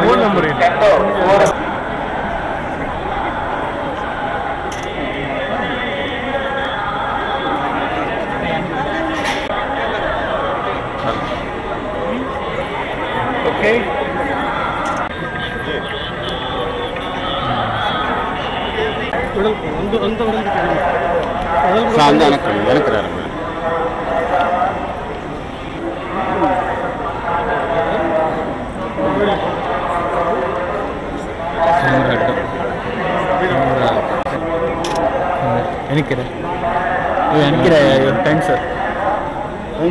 Phone number okay എനിക്കറിയാം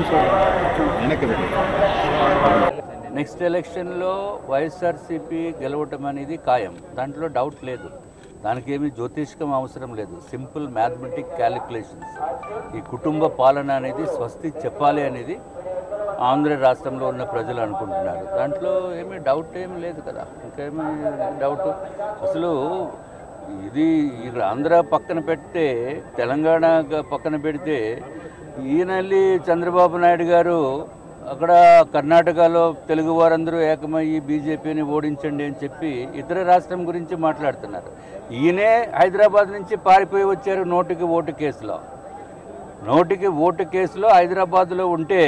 sir. వెనక్కి. Next ఎలక్షన్లో వైఎస్ఆర్సీపీ గెలవటం అనేది ఖాయం. దాంట్లో డౌట్ లేదు. దానికి ఏమీ జ్యోతిష్కం అవసరం లేదు. Simple mathematic calculations. ఈ కుటుంబ పాలన అనేది స్వస్తి చెప్పాలి అనేది ఆంధ్ర రాష్ట్రంలో ఉన్న ప్రజలు అనుకుంటున్నారు. దాంట్లో ఏమీ డౌట్ ఏమీ లేదు కదా. ఇంకేమీ డౌట్? అసలు ఇది ఇక్కడ ఆంధ్ర పక్కన పెడితే తెలంగాణ పక్కన పెడితే ఈయనల్లి చంద్రబాబు నాయుడు గారు అక్కడ కర్ణాటకలో తెలుగు వారందరూ ఏకమయ్యి బీజేపీని ఓడించండి అని చెప్పి ఇతర రాష్ట్రం గురించి మాట్లాడుతున్నారు. ఈయనే హైదరాబాద్ నుంచి పారిపోయి వచ్చారు నోటికి ఓటు కేసులో. నోటికి ఓటు కేసులో హైదరాబాద్లో ఉంటే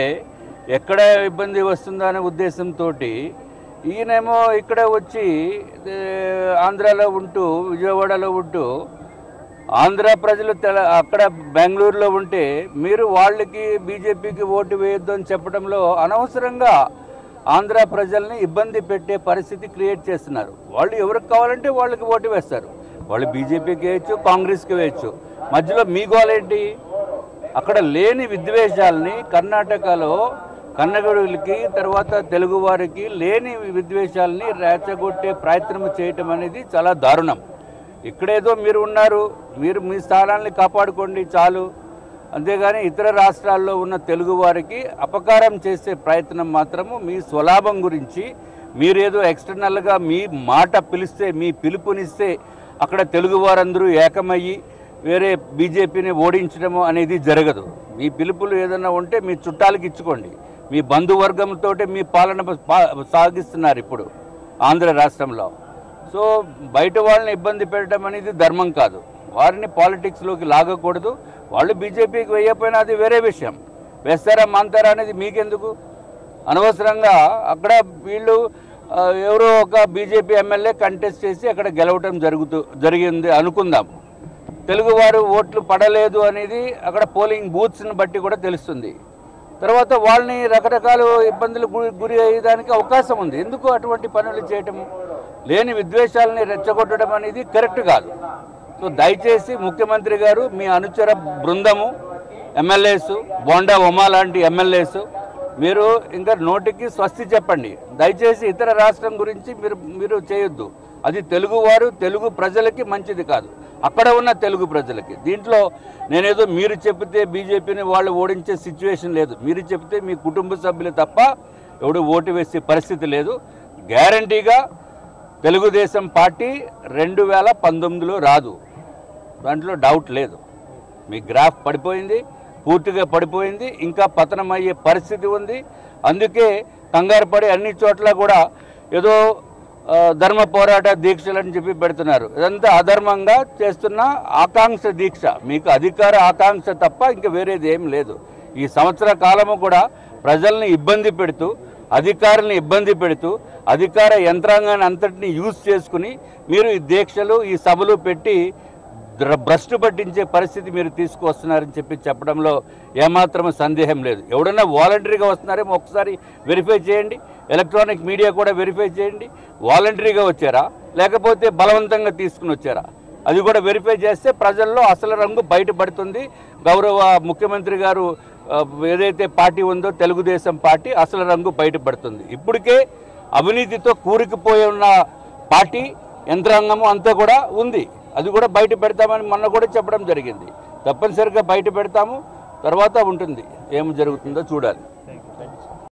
ఎక్కడ ఇబ్బంది వస్తుందో అనే ఉద్దేశంతో ఈయనేమో ఇక్కడ వచ్చి ఆంధ్రాలో ఉంటూ విజయవాడలో ఉంటూ ఆంధ్ర ప్రజలు తెల అక్కడ బెంగళూరులో ఉంటే మీరు వాళ్ళకి బీజేపీకి ఓటు వేయొద్దు అని చెప్పడంలో అనవసరంగా ఆంధ్ర ప్రజల్ని ఇబ్బంది పెట్టే పరిస్థితి క్రియేట్ చేస్తున్నారు. వాళ్ళు ఎవరికి కావాలంటే వాళ్ళకి ఓటు వేస్తారు. వాళ్ళు బీజేపీకి వేయచ్చు కాంగ్రెస్కి వేయచ్చు. మధ్యలో మీ గోలేంటి? అక్కడ లేని విద్వేషాలని కర్ణాటకలో కన్నగడుగులకి తర్వాత తెలుగు వారికి లేని విద్వేషాలని రెచ్చగొట్టే ప్రయత్నం చేయటం అనేది చాలా దారుణం. ఇక్కడేదో మీరు ఉన్నారు మీరు మీ స్థానాన్ని కాపాడుకోండి చాలు. అంతేగాని ఇతర రాష్ట్రాల్లో ఉన్న తెలుగు వారికి అపకారం చేసే ప్రయత్నం మాత్రము మీ స్వలాభం గురించి మీరేదో ఎక్స్టర్నల్గా మీ మాట పిలిస్తే మీ పిలుపునిస్తే అక్కడ తెలుగు వారందరూ ఏకమయ్యి వేరే బీజేపీని ఓడించడము అనేది జరగదు. మీ పిలుపులు ఏదైనా ఉంటే మీ చుట్టాలకి ఇచ్చుకోండి. మీ బంధువర్గంతో మీ పాలన సాగిస్తున్నారు ఇప్పుడు ఆంధ్ర రాష్ట్రంలో. సో బయట వాళ్ళని ఇబ్బంది పెట్టడం అనేది ధర్మం కాదు. వారిని పాలిటిక్స్లోకి లాగకూడదు. వాళ్ళు బీజేపీకి వేయకపోయినా అది వేరే విషయం. వేస్తారా మాంతారా అనేది మీకెందుకు? అనవసరంగా అక్కడ వీళ్ళు ఎవరో ఒక బీజేపీ ఎమ్మెల్యే కంటెస్ట్ చేసి అక్కడ గెలవటం జరుగుతూ జరిగింది అనుకుందాం. తెలుగువారు ఓట్లు పడలేదు అనేది అక్కడ పోలింగ్ బూత్స్ని బట్టి కూడా తెలుస్తుంది. తర్వాత వాళ్ళని రకరకాల ఇబ్బందులు గురి గురి అయ్యేదానికి అవకాశం ఉంది. ఎందుకు అటువంటి పనులు చేయటము లేని విద్వేషాలని రెచ్చగొట్టడం అనేది కరెక్ట్ కాదు. సో దయచేసి ముఖ్యమంత్రి గారు మీ అనుచర బృందము ఎమ్మెల్యేస్ బోండా ఉమా లాంటి ఎమ్మెల్యేస్ మీరు ఇంకా నోటికి స్వస్తి చెప్పండి. దయచేసి ఇతర రాష్ట్రం గురించి మీరు మీరు చేయొద్దు. అది తెలుగువారు తెలుగు ప్రజలకి మంచిది కాదు. అక్కడ ఉన్న తెలుగు ప్రజలకి. దీంట్లో నేనేదో మీరు చెప్తే బీజేపీని వాళ్ళు ఓడించే సిచ్యువేషన్ లేదు. మీరు చెప్తే మీ కుటుంబ సభ్యులు తప్ప ఎవడు ఓటు వేసే పరిస్థితి లేదు. గ్యారంటీగా తెలుగుదేశం పార్టీ రెండు వేల పంతొమ్మిదిలో రాదు. దాంట్లో డౌట్ లేదు. మీ గ్రాఫ్ పడిపోయింది పూర్తిగా పడిపోయింది ఇంకా పతనం అయ్యే పరిస్థితి ఉంది. అందుకే కంగారు పడి అన్ని చోట్ల కూడా ఏదో ధర్మ పోరాట దీక్షలు అని చెప్పి పెడుతున్నారు. ఇదంతా అధర్మంగా చేస్తున్న ఆకాంక్ష దీక్ష. మీకు అధికార ఆకాంక్ష తప్ప ఇంకా వేరేది ఏం లేదు. ఈ సంవత్సర కాలము కూడా ప్రజల్ని ఇబ్బంది పెడుతూ అధికారులను ఇబ్బంది పెడుతూ అధికార యంత్రాంగాన్ని అంతటిని యూజ్ చేసుకుని మీరు ఈ దీక్షలు ఈ సభలు పెట్టి భ్రష్టు పట్టించే పరిస్థితి మీరు తీసుకువస్తున్నారని చెప్పి చెప్పడంలో ఏమాత్రం సందేహం లేదు. ఎవడన్నా వాలంటరీగా వస్తున్నారేమో ఒకసారి వెరిఫై చేయండి. ఎలక్ట్రానిక్ మీడియా కూడా వెరిఫై చేయండి. వాలంటరీగా వచ్చారా? లేకపోతే బలవంతంగా తీసుకుని వచ్చారా? అది కూడా వెరిఫై చేస్తే ప్రజల్లో అసలు రంగు బయటపడుతుంది. గౌరవ ముఖ్యమంత్రి గారు ఏదైతే పార్టీ ఉందో తెలుగుదేశం పార్టీ అసలు రంగు బయటపడుతుంది. ఇప్పటికే అవినీతితో కూరుకుపోయి ఉన్న పార్టీ యంత్రాంగము అంతా కూడా ఉంది. అది కూడా బయట పెడతామని మొన్న కూడా చెప్పడం జరిగింది. తప్పనిసరిగా బయట పెడతాము తర్వాత ఉంటుంది. ఏం జరుగుతుందో చూడాలి.